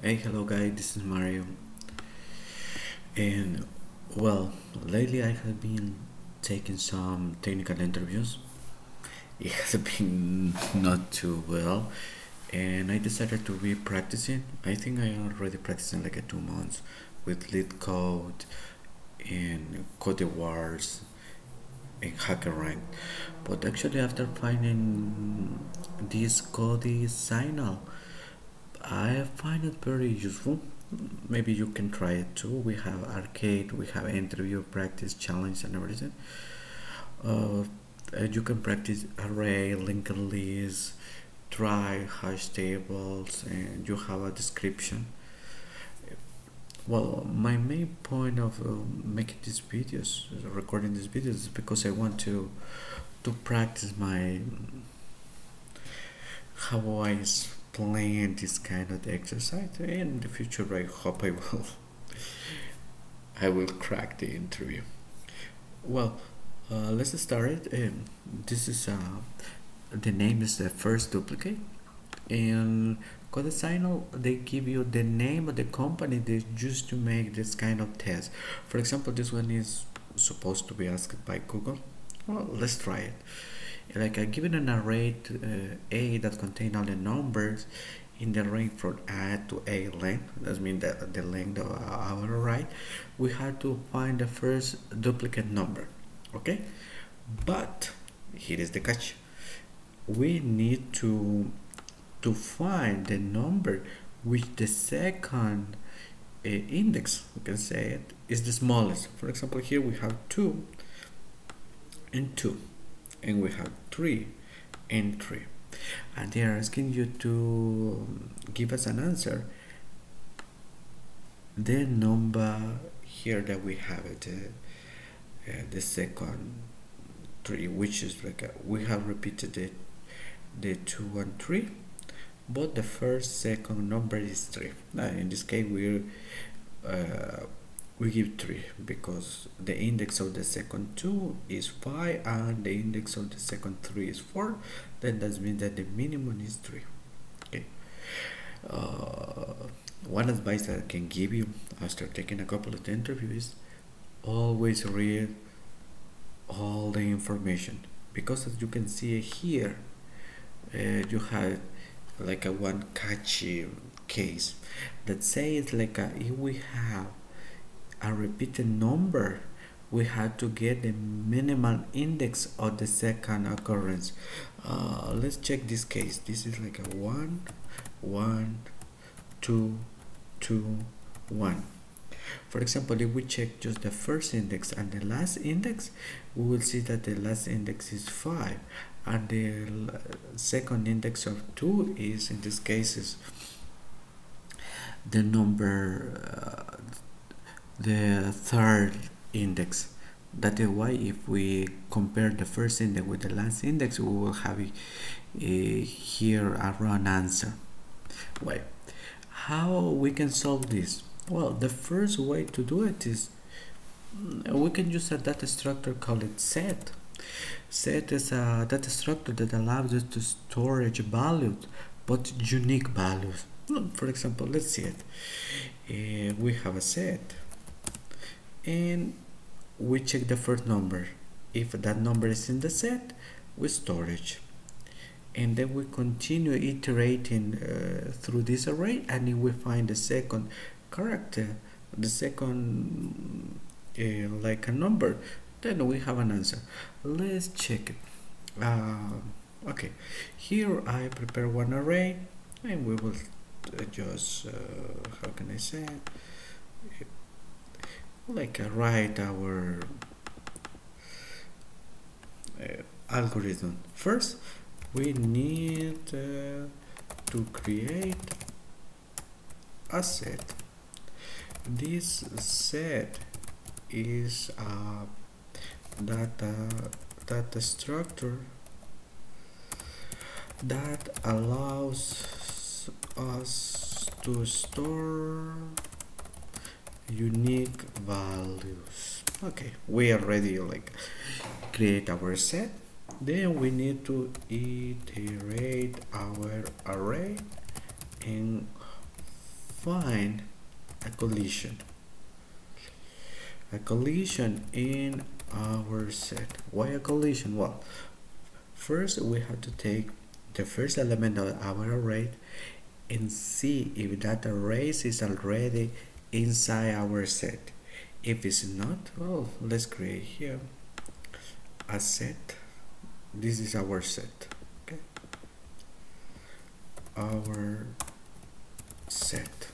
Hey, hello guys, this is Mario. And well, lately I have been taking some technical interviews. It has been not too well, and I decided to be practicing. I think I already practicing like a two months with LeetCode and Codewars and HackerRank. But actually, after finding this CodeSignal, I find it very useful. Maybe you can try it too. We have arcade, we have interview, practice, challenge, and everything. Uh, you can practice array, linked list, try hash tables, and you have a description. Well, my main point of uh, making these videos, recording these videos, is because I want to to practice my how I explain this kind of exercise. And in the future, I hope I will I will crack the interview. Well, uh, let's start it. Um, this is uh, the name is the first duplicate, and CodeSignal they give you the name of the company they used to make this kind of test. For example, this one is supposed to be asked by Google. Well, let's try it. Like I give it an array to, uh, A that contain all the numbers in the range from A to A length. That means that the length of our array. We have to find the first duplicate number. Okay, but here is the catch. We need to to find the number which the second uh, index we can say it is the smallest for example here we have 2 and 2 and we have 3 and 3 and they are asking you to give us an answer. The number here that we have it uh, uh, the second 3 which is like we have repeated it the 2 and 3 but the first second number is 3 now in this case we uh, we give 3 because the index of the second 2 is 5 and the index of the second 3 is 4 then that means that the minimum is 3 okay? Uh, one advice that I can give you after taking a couple of interviews always read all the information because as you can see here uh, you have like a one catchy case that says like a, if we have a repeated number we have to get the minimal index of the second occurrence. Uh, let's check this case. This is like a one one two two one. For example if we check just the first index and the last index we will see that the last index is 5 and the second index of 2 is in this case is the number uh, the third index. That is why if we compare the first index with the last index we will have a, here a wrong answer. Why? How we can solve this? Well the first way to do it is mm, we can use a data structure called set. Set is a data structure that allows us to storage values, but unique values. For example, let's see it. Uh, we have a set and we check the first number. If that number is in the set, we storage. And then we continue iterating uh, through this array and if we find the second character, the second uh, like a number, then we have an answer let's check it uh, okay here I prepare one array and we will just uh, how can I say it like uh, write our uh, algorithm. First we need uh, to create a set. This set is a data data structure that allows us to store unique values. Okay we already like create our set. Then we need to iterate our array and find a collision. A collision in our set. Why a collision? Well first we have to take the first element of our array and see if that array is already inside our set. If it's not well let's create here a set. This is our set okay? Our set.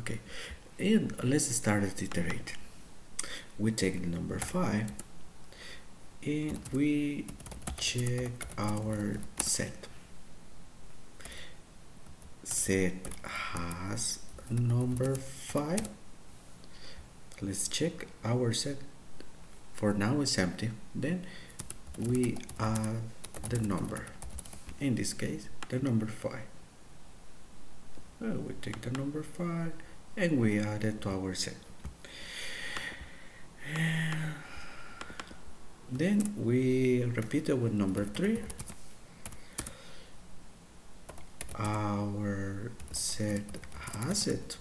Okay and let's start to iterate. We take the number 5 and we check our set set has number 5 let's check our set. For now it's empty. Then we add the number. In this case the number 5 well, we take the number 5 and we add it to our set. Then we repeat it with number 3 our set has it?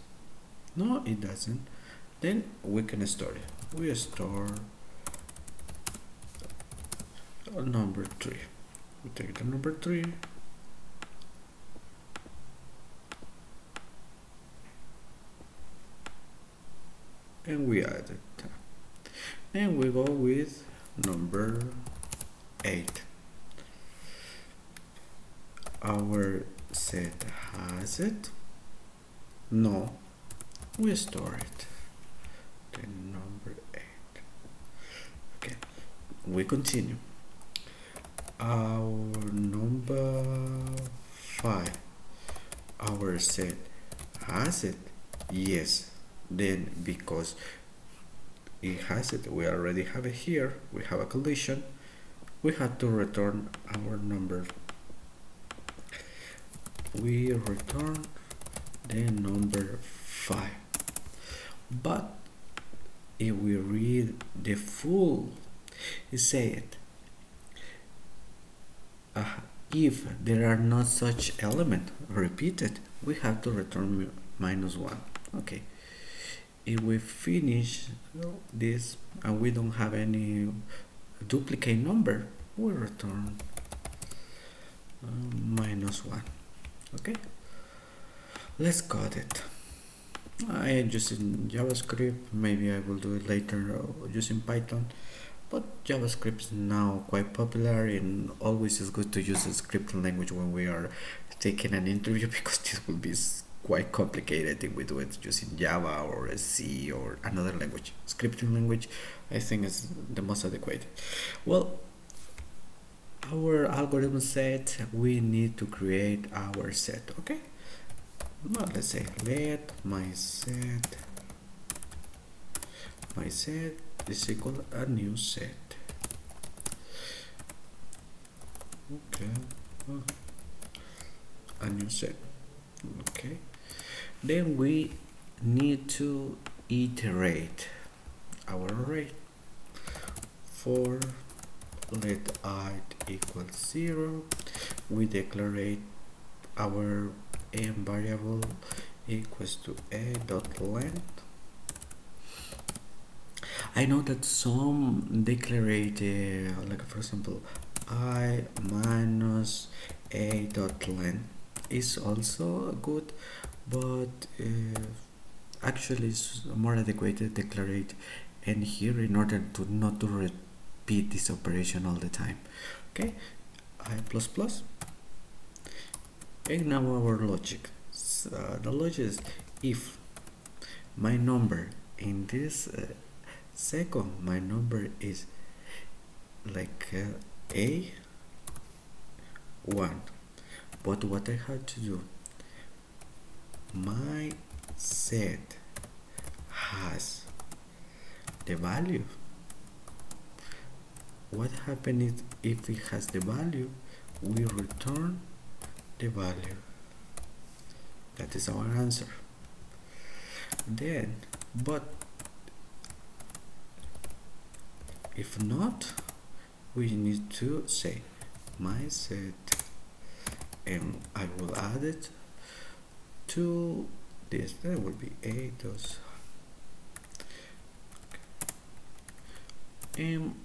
No it doesn't. Then we can store it. We store number 3 we take the number 3 and we add it. And we go with number 8 our set has it. No. We store it. Then number 8 okay. We continue. Our number 5 our set has it? Yes. Then because it has it we already have it here. We have a collision we have to return our number we return the number 5 but if we read the full it said uh, if there are not such element repeated we have to return minus 1 okay. If we finish this and we don't have any duplicate number we return uh, minus 1 okay let's code it I am using JavaScript maybe I will do it later uh, using Python but JavaScript is now quite popular and always is good to use a scripting language when we are taking an interview because this will be quite complicated if we do it using Java or C or another language. Scripting language, I think is the most adequate. Well, our algorithm set, we need to create our set, okay? Well, let's say let my set, my set is equal a new set. Okay, a new set, okay? then we need to iterate our array for let i equals 0 we declare our m variable equals to a dot length. I know that some declare uh, like for example i minus a dot length is also good but uh, actually it's more adequate to declare and here in order to not to repeat this operation all the time. Okay? I plus plus. And now our logic. So the logic is if my number in this uh, second my number is like uh, a 1 but what I have to do my set has the value what happens if it has the value? We return the value. That is our answer. Then but if not we need to say my set and I will add it to this. That will be a those and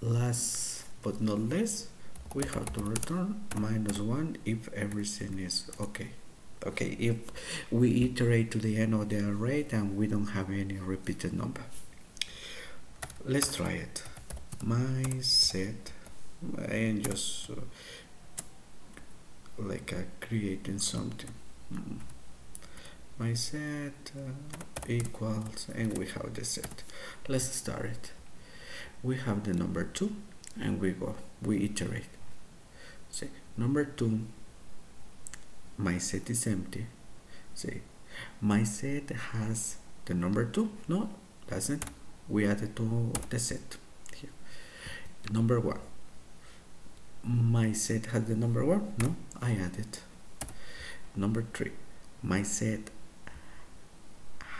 last but not least we have to return minus 1 if everything is okay. Okay if we iterate to the end of the array and we don't have any repeated number. Let's try it. My set and just uh, like uh, creating something. Mm. my set uh, equals and we have the set. Let's start it we have the number 2 and we go we iterate. Say number 2 my set is empty. Say my set has the number 2 no doesn't. We add it to the set here. Number 1 my set has the number 1 no I add it. Number 3 my set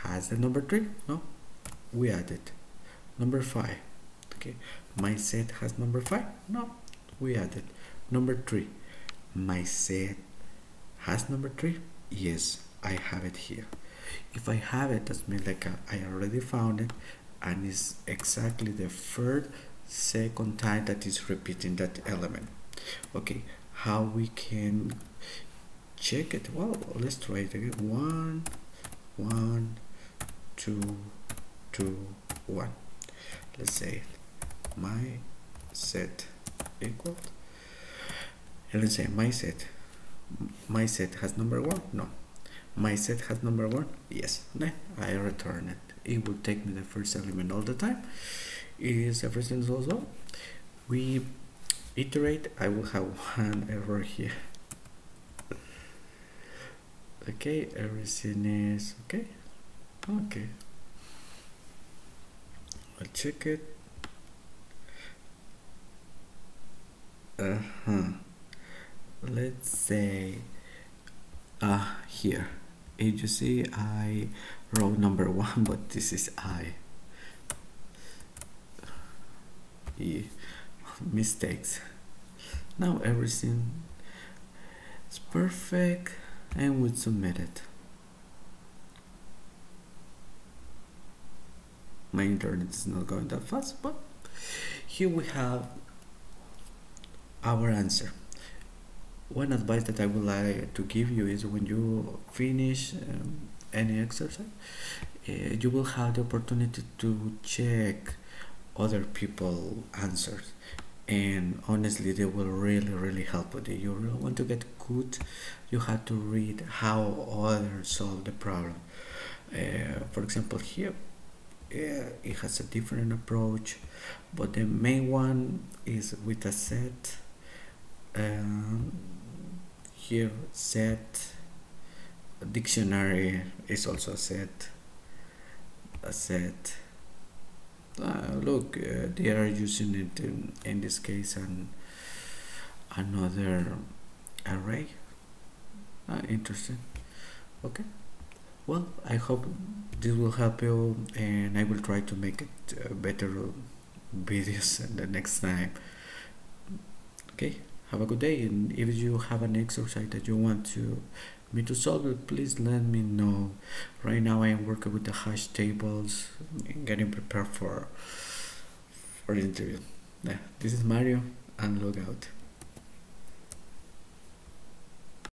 has the number 3 no we add it. Number 5 okay my set has number 5 no we added number 3 my set has number 3 yes I have it here. If I have it that means like uh, I already found it and it's exactly the third second time that is repeating that element. Okay how we can check it? Well let's try it again. One one two two one. Let's say my set equal and let's say my set. My set has number one? No. My set has number one? Yes. Then I return it. It will take me the first element all the time. Is everything also we iterate. I will have one error here. Okay everything is okay. Okay. I'll check it uh-huh. Let's say uh here. As you see I wrote number one but this is I. Yeah. mistakes. Now everything is perfect and we submit it. My internet is not going that fast but here we have our answer. One advice that I would like to give you is when you finish um, any exercise uh, you will have the opportunity to check other people answers. And honestly they will really really help you. You really want to get good. You have to read how others solve the problem. Uh, for example here uh, it has a different approach but the main one is with a set um, here set dictionary is also a set a set. Uh, look uh, they are using it in, in this case and another array. Uh, interesting. Okay. Well I hope this will help you and I will try to make it uh, better videos the next time. Okay have a good day and if you have an exercise that you want to me to solve it please let me know. Right now I am working with the hash tables getting prepared for for the interview. Yeah, this is Mario and log out